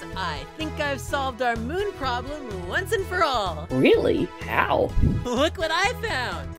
guys, I think I've solved our moon problem once and for all. Really? How? Look what I found!